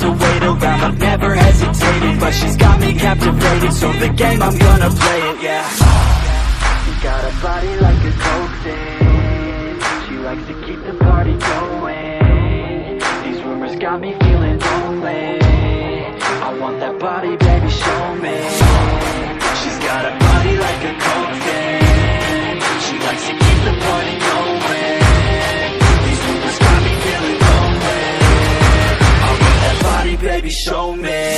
to wait around, I've never hesitated But she's got me captivated, so the game I'm gonna play it, yeah. She got a body like a coke She likes to keep the party going. These rumors got me feeling lonely. I want that body, baby, show me. She's got a body like a coke She likes to keep the party going show me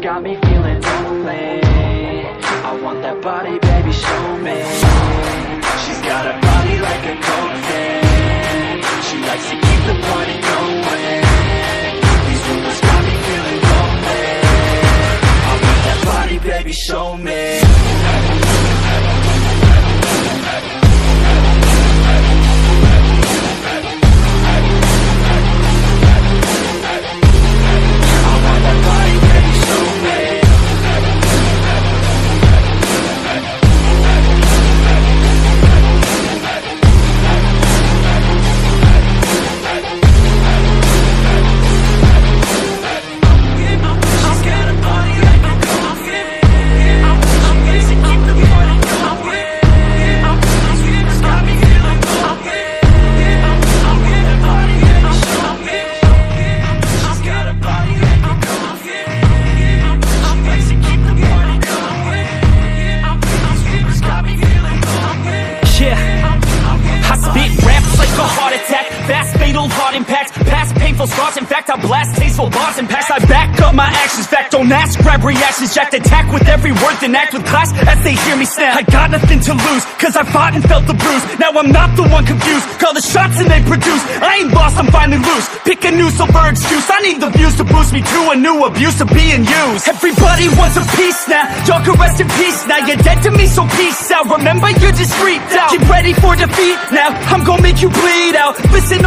got me feeling lonely I want that body, baby, show me don't ask, grab reactions Jacked attack with every word Then act with class as they hear me snap. I got nothing to lose Cause I fought and felt the bruise. Now I'm not the one confused Call the shots and they produce. I ain't lost, I'm finally loose. Pick a new silver excuse I need the views to boost me to a new abuse of being used. Everybody wants a piece now Y'all can rest in peace now. You're dead to me so peace out. Remember you're just freaked out. Get ready for defeat now I'm gonna make you bleed out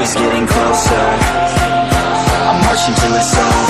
Always getting closer. I'm marching till it's over.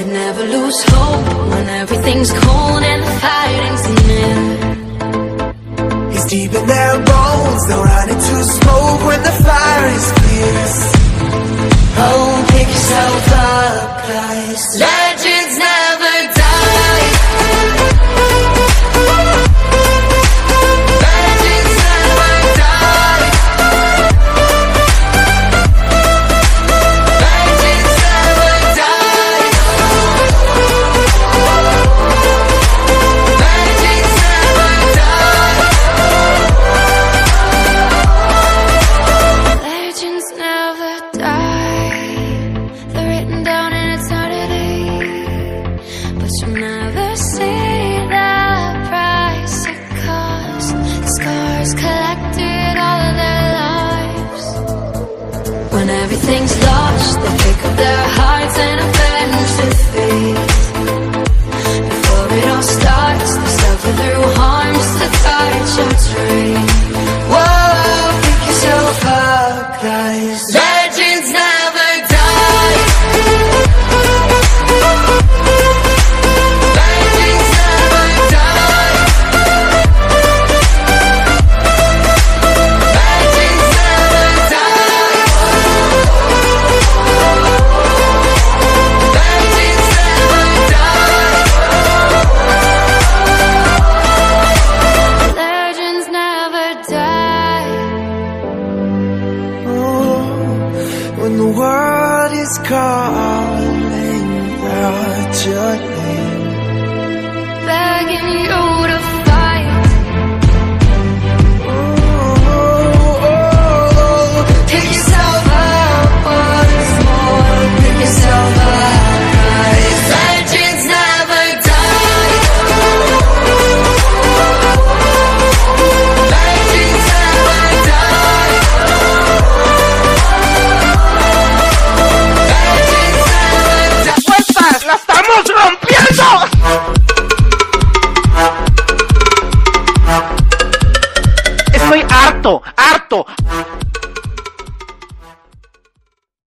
They never lose hope when everything's cold and the fighting's near. It's deep in their bones, they'll run into smoke when the fire is fierce. Oh, pick yourself Scars collected all of their lives. When everything's lost, they pick up their hearts and avenge defeat. Before it all starts, they suffer through harms to touch a tree. Whoa, pick yourself up, guys.